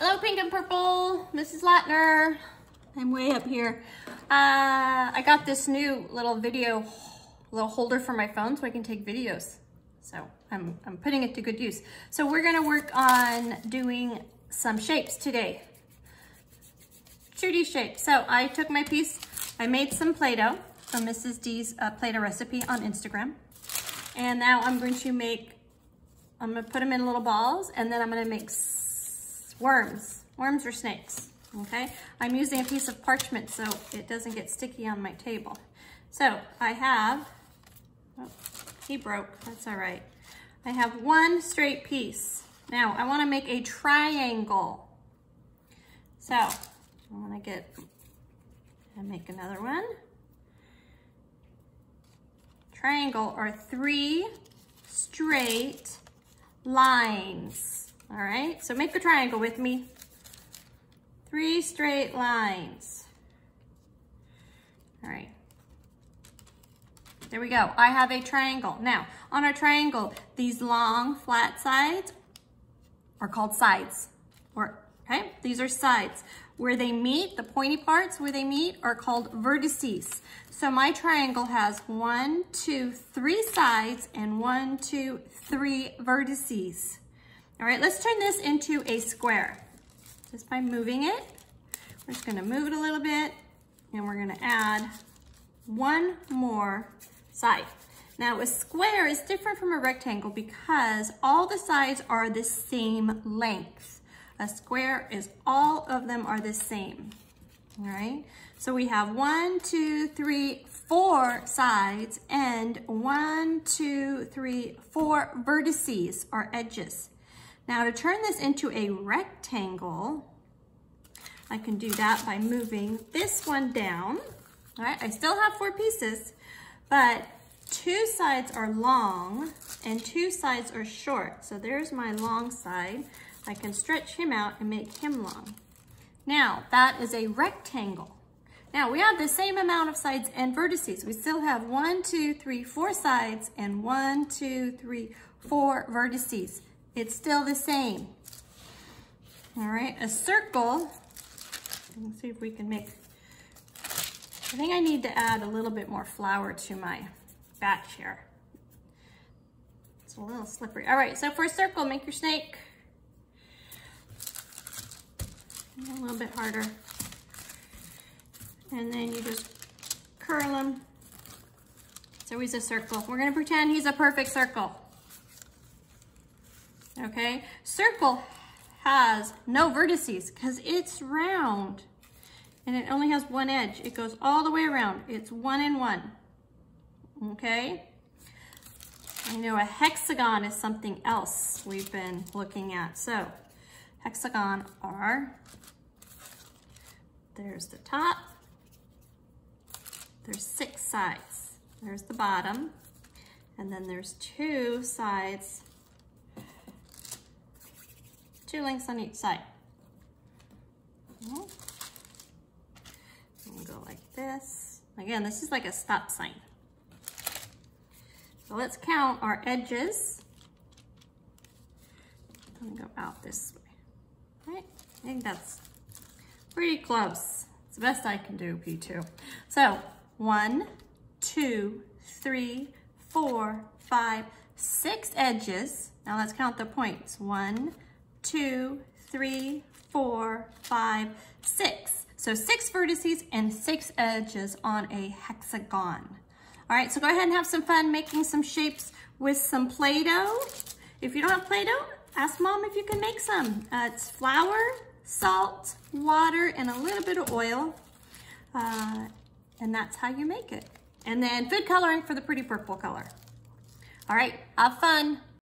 Hello, pink and purple. Mrs. Lattner. I'm way up here. Uh, I got this new little video, little holder for my phone so I can take videos. So I'm, I'm putting it to good use. So we're gonna work on doing some shapes today. 2D shapes. So I took my piece, I made some Play-Doh from Mrs. D's uh, Play-Doh recipe on Instagram. And now I'm going to make, I'm gonna put them in little balls and then I'm gonna make worms, worms or snakes, okay? I'm using a piece of parchment so it doesn't get sticky on my table. So I have, oh, he broke, that's all right. I have one straight piece. Now I wanna make a triangle. So I'm gonna get, and make another one. Triangle are three straight lines. All right, so make a triangle with me. Three straight lines. All right. There we go. I have a triangle. Now, on a triangle, these long flat sides are called sides. Or, okay, these are sides. Where they meet, the pointy parts where they meet are called vertices. So my triangle has one, two, three sides and one, two, three vertices. All right, let's turn this into a square. Just by moving it, we're just gonna move it a little bit and we're gonna add one more side. Now a square is different from a rectangle because all the sides are the same length. A square is all of them are the same, all right? So we have one, two, three, four sides and one, two, three, four vertices or edges. Now to turn this into a rectangle, I can do that by moving this one down. All right, I still have four pieces, but two sides are long and two sides are short. So there's my long side. I can stretch him out and make him long. Now, that is a rectangle. Now, we have the same amount of sides and vertices. We still have one, two, three, four sides and one, two, three, four vertices. It's still the same. All right, a circle. Let's see if we can make, I think I need to add a little bit more flour to my batch here. It's a little slippery. All right, so for a circle, make your snake a little bit harder. And then you just curl him. So he's a circle. We're gonna pretend he's a perfect circle okay? Circle has no vertices because it's round and it only has one edge. It goes all the way around. It's one and one, okay? I know a hexagon is something else we've been looking at. So hexagon are, there's the top, there's six sides. There's the bottom, and then there's two sides two lengths on each side. And go like this. Again, this is like a stop sign. So let's count our edges. I'm gonna go out this way. I think that's pretty close. It's the best I can do, P2. So one, two, three, four, five, six edges. Now let's count the points. One, two, three, four, five, six. So six vertices and six edges on a hexagon. All right, so go ahead and have some fun making some shapes with some Play-Doh. If you don't have Play-Doh, ask mom if you can make some. Uh, it's flour, salt, water, and a little bit of oil. Uh, and that's how you make it. And then food coloring for the pretty purple color. All right, have fun.